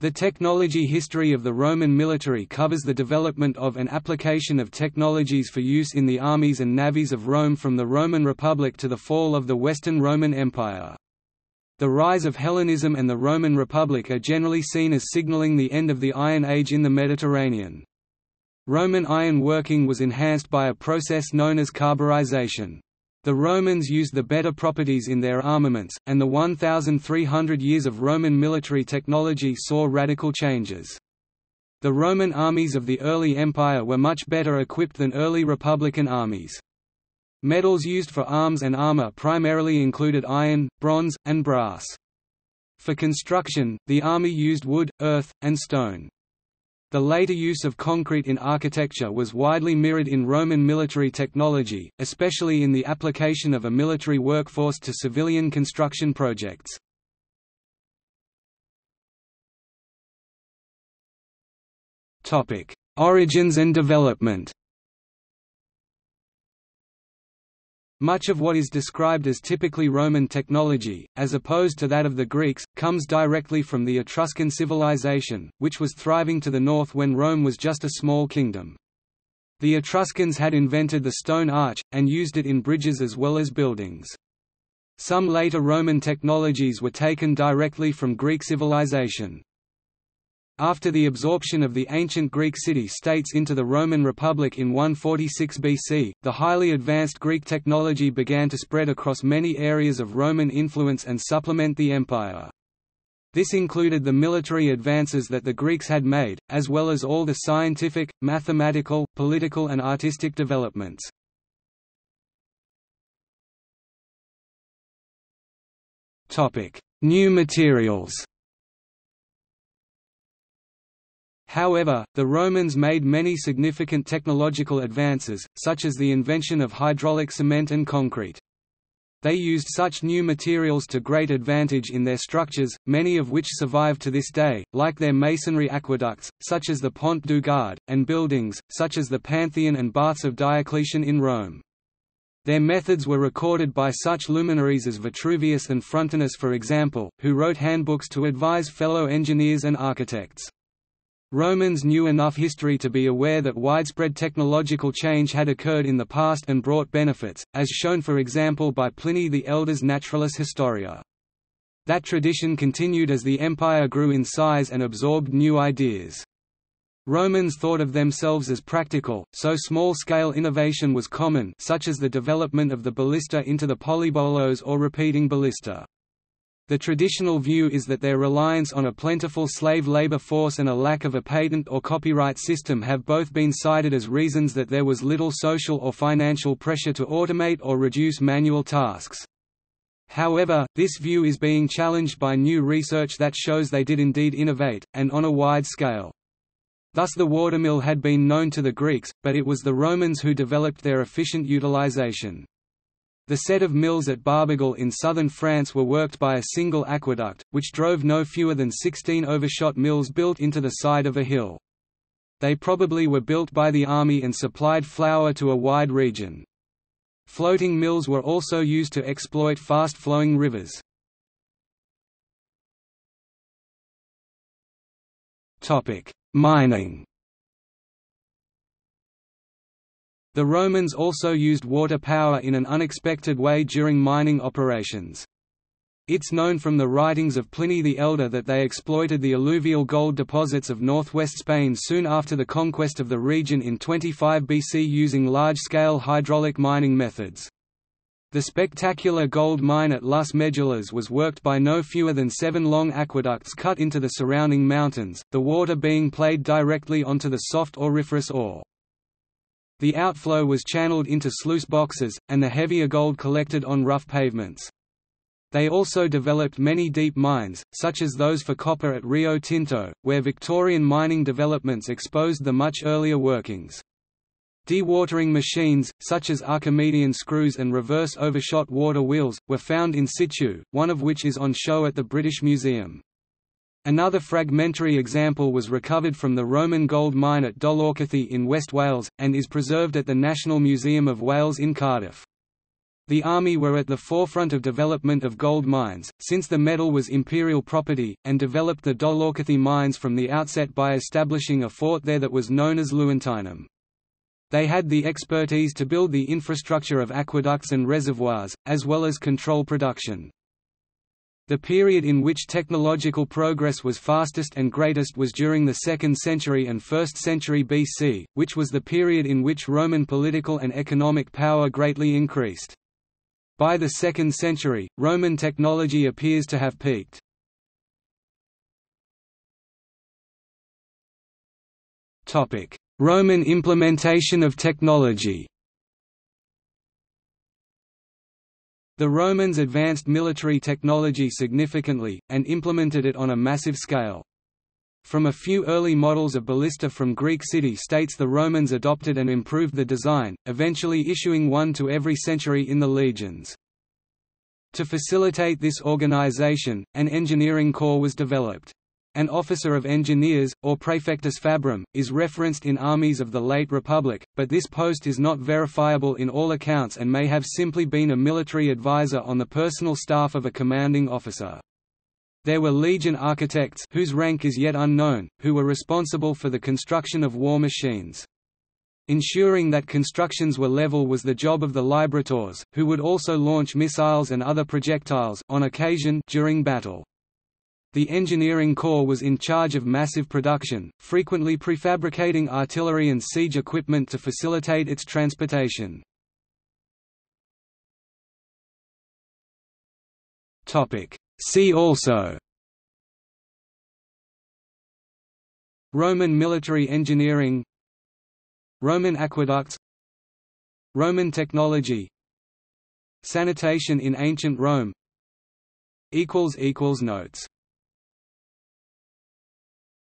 The technology history of the Roman military covers the development of and application of technologies for use in the armies and navies of Rome from the Roman Republic to the fall of the Western Roman Empire. The rise of Hellenism and the Roman Republic are generally seen as signaling the end of the Iron Age in the Mediterranean. Roman iron working was enhanced by a process known as carburization. The Romans used the better properties in their armaments, and the 1,300 years of Roman military technology saw radical changes. The Roman armies of the early empire were much better equipped than early republican armies. Metals used for arms and armor primarily included iron, bronze, and brass. For construction, the army used wood, earth, and stone. The later use of concrete in architecture was widely mirrored in Roman military technology, especially in the application of a military workforce to civilian construction projects. Origins and development Much of what is described as typically Roman technology, as opposed to that of the Greeks, comes directly from the Etruscan civilization, which was thriving to the north when Rome was just a small kingdom. The Etruscans had invented the stone arch, and used it in bridges as well as buildings. Some later Roman technologies were taken directly from Greek civilization. After the absorption of the ancient Greek city-states into the Roman Republic in 146 BC, the highly advanced Greek technology began to spread across many areas of Roman influence and supplement the empire. This included the military advances that the Greeks had made, as well as all the scientific, mathematical, political and artistic developments. New materials However, the Romans made many significant technological advances, such as the invention of hydraulic cement and concrete. They used such new materials to great advantage in their structures, many of which survive to this day, like their masonry aqueducts, such as the Pont du Gard, and buildings, such as the Pantheon and Baths of Diocletian in Rome. Their methods were recorded by such luminaries as Vitruvius and Frontinus for example, who wrote handbooks to advise fellow engineers and architects. Romans knew enough history to be aware that widespread technological change had occurred in the past and brought benefits, as shown for example by Pliny the Elder's Naturalis Historia. That tradition continued as the empire grew in size and absorbed new ideas. Romans thought of themselves as practical, so small-scale innovation was common such as the development of the ballista into the polybolos or repeating ballista. The traditional view is that their reliance on a plentiful slave labor force and a lack of a patent or copyright system have both been cited as reasons that there was little social or financial pressure to automate or reduce manual tasks. However, this view is being challenged by new research that shows they did indeed innovate, and on a wide scale. Thus the watermill had been known to the Greeks, but it was the Romans who developed their efficient utilization. The set of mills at Barbegal in southern France were worked by a single aqueduct, which drove no fewer than 16 overshot mills built into the side of a hill. They probably were built by the army and supplied flour to a wide region. Floating mills were also used to exploit fast-flowing rivers. Mining The Romans also used water power in an unexpected way during mining operations. It's known from the writings of Pliny the Elder that they exploited the alluvial gold deposits of northwest Spain soon after the conquest of the region in 25 BC using large-scale hydraulic mining methods. The spectacular gold mine at Las Medulas was worked by no fewer than seven long aqueducts cut into the surrounding mountains, the water being played directly onto the soft auriferous ore. The outflow was channeled into sluice boxes, and the heavier gold collected on rough pavements. They also developed many deep mines, such as those for copper at Rio Tinto, where Victorian mining developments exposed the much earlier workings. Dewatering machines, such as Archimedean screws and reverse overshot water wheels, were found in situ, one of which is on show at the British Museum. Another fragmentary example was recovered from the Roman gold mine at Dolaucothi in West Wales, and is preserved at the National Museum of Wales in Cardiff. The army were at the forefront of development of gold mines, since the metal was imperial property, and developed the Dolaucothi mines from the outset by establishing a fort there that was known as Luentinum. They had the expertise to build the infrastructure of aqueducts and reservoirs, as well as control production. The period in which technological progress was fastest and greatest was during the 2nd century and 1st century BC, which was the period in which Roman political and economic power greatly increased. By the 2nd century, Roman technology appears to have peaked. Roman implementation of technology The Romans advanced military technology significantly, and implemented it on a massive scale. From a few early models of ballista from Greek city-states the Romans adopted and improved the design, eventually issuing one to every century in the legions. To facilitate this organization, an engineering corps was developed. An officer of engineers, or praefectus fabrum, is referenced in armies of the late Republic, but this post is not verifiable in all accounts and may have simply been a military advisor on the personal staff of a commanding officer. There were legion architects whose rank is yet unknown, who were responsible for the construction of war machines. Ensuring that constructions were level was the job of the libratores, who would also launch missiles and other projectiles on occasion during battle. The engineering corps was in charge of massive production, frequently prefabricating artillery and siege equipment to facilitate its transportation. See also. Roman military engineering. Roman aqueducts. Roman technology. Sanitation in ancient Rome. Notes